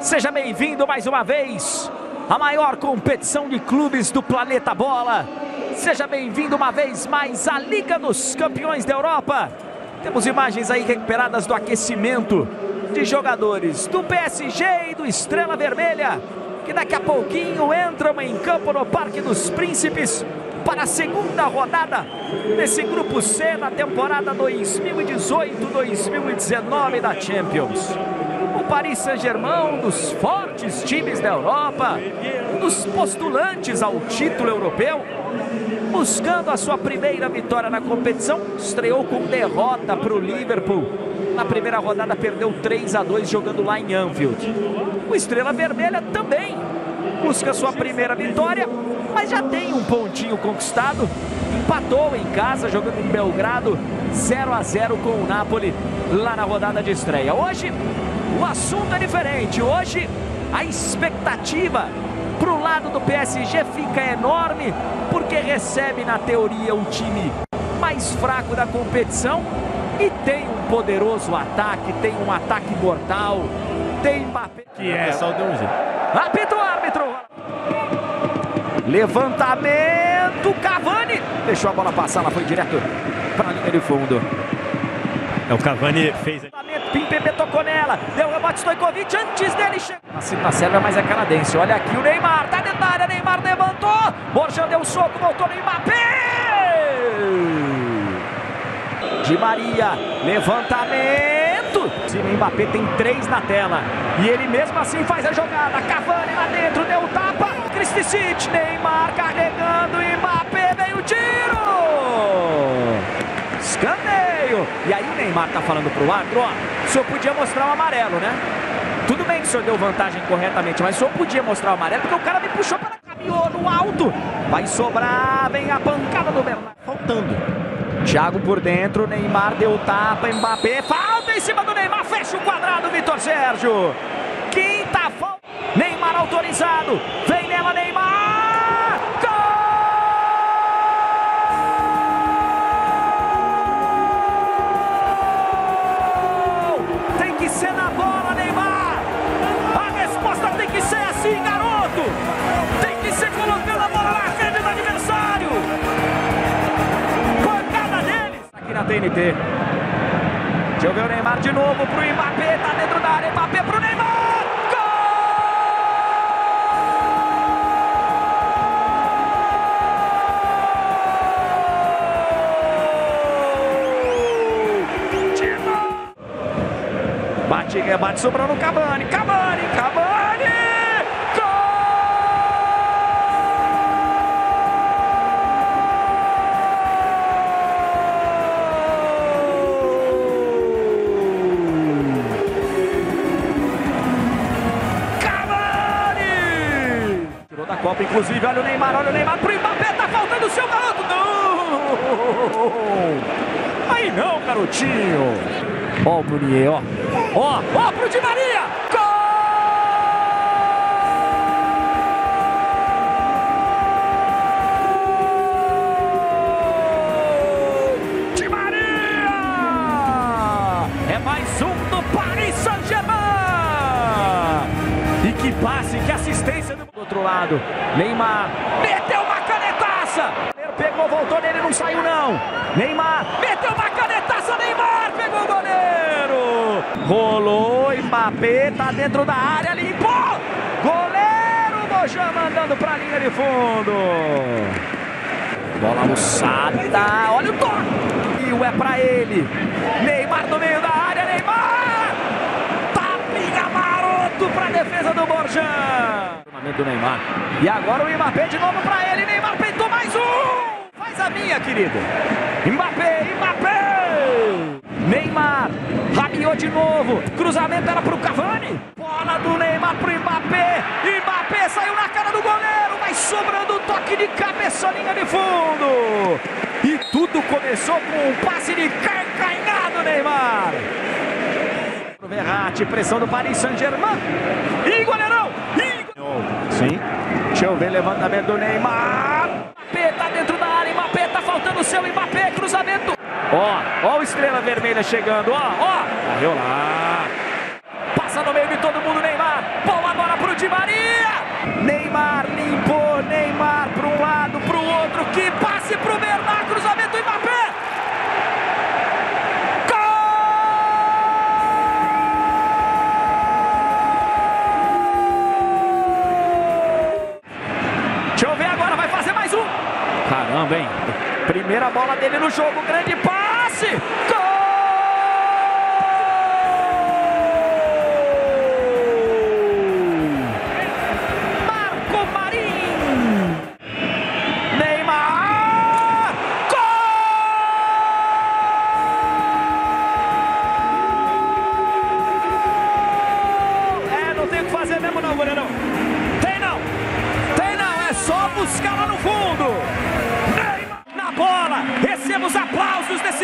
Seja bem-vindo mais uma vez à maior competição de clubes do planeta bola. Seja bem-vindo uma vez mais à Liga dos Campeões da Europa. Temos imagens aí recuperadas do aquecimento de jogadores do PSG e do Estrela Vermelha, que daqui a pouquinho entram em campo no Parque dos Príncipes para a segunda rodada desse grupo C na temporada 2018-2019 da Champions. Paris Saint-Germain, um dos fortes times da Europa, um dos postulantes ao título europeu, buscando a sua primeira vitória na competição, estreou com derrota para o Liverpool. Na primeira rodada perdeu 3 a 2 jogando lá em Anfield. O Estrela Vermelha também busca sua primeira vitória, mas já tem um pontinho conquistado. Empatou em casa jogando em Belgrado 0 a 0 com o Napoli lá na rodada de estreia. Hoje o assunto é diferente. Hoje a expectativa para o lado do PSG fica enorme, porque recebe na teoria o time mais fraco da competição e tem um poderoso ataque, tem um ataque mortal, tem Mbappé. Que é, só deu um jeito. Apita o árbitro. Levantamento, Cavani. Deixou a bola passar, ela foi direto para a linha de fundo. É, o Cavani fez. Pimpembe tocou nela, deu o rebote Stojkovic antes dele chegar. Nascido na Sérvia, mas é canadense. Olha aqui o Neymar, tá dentro da área, Neymar levantou. Borja deu soco, voltou no Mbappé. Di Maria, levantamento. O Mbappé tem três na tela. E ele mesmo assim faz a jogada. Cavani lá dentro, deu o tapa. Christicic, Neymar carregando. Mbappé veio o tiro. Escanteio. E aí o Neymar tá falando pro árbitro, ó, o senhor podia mostrar o amarelo, né? Tudo bem que o senhor deu vantagem corretamente, mas o senhor podia mostrar o amarelo porque o cara me puxou para caminhou no alto. Vai sobrar, vem a pancada do Bernardo. Faltando. Thiago por dentro, Neymar deu tapa, Mbappé, falta em cima do Neymar, fecha o quadrado, Vitor Sérgio. Quinta falta, Neymar autorizado, vem nela Neymar, gol! Tem que ser na bola, Neymar. A resposta tem que ser assim, garoto. Tem que ser colocando a bola na rede do adversário. Pancada deles. Aqui na TNT. Deixa eu ver o Neymar de novo pro Mbappé, tá dentro da área, Mbappé pro Neymar. Bate, rebate, sobrando Cavani, Cavani, Cavani! Cavani! Copa, inclusive, olha o Neymar, olha o Neymar pro Mbappé, tá faltando o seu garoto! Não! Aí não, garotinho! Ó o Munier, ó. Ó, ó pro Di Maria! Gol! É que passe, que assistência do outro lado. Neymar meteu uma canetaça! Pegou, voltou nele, não saiu não. Neymar meteu uma canetaça, Neymar pegou o goleiro. Rolou, Mbappé tá dentro da área, limpou. Goleiro, Bojan mandando pra linha de fundo. Bola alçada, olha o toque. E é pra ele. Neymar no meio da área, Neymar. Tapinha maroto pra defesa do Borjan. Do Neymar. E agora o Mbappé de novo pra ele. Neymar peitou mais um. Faz a minha, querido. Mbappé, Mbappé. Neymar rabiou de novo. Cruzamento era pro Cavani. Bola do Neymar pro Mbappé. Mbappé saiu na cara do goleiro. Mas sobrando um toque de cabeça, linha de fundo. E tudo começou com um passe de carcanhado, Neymar. Verratti, pressão do Paris Saint-Germain. E goleirão! E... Sim. Deixa eu ver, levantamento do Neymar. Mbappé tá dentro da área, Mbappé tá faltando o seu Mbappé, cruzamento. Ó, ó o Estrela Vermelha chegando, ó, ó. Correu lá. Passa no meio de todo mundo, Neymar. Bola agora pro Di Maria. Neymar limpou, Neymar para um lado, para o outro. Que passe pro Bernard, cruzamento e Mbappé. Gol! Deixa eu ver agora, vai fazer mais um. Caramba, hein? Primeira bola dele no jogo, grande passe!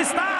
está.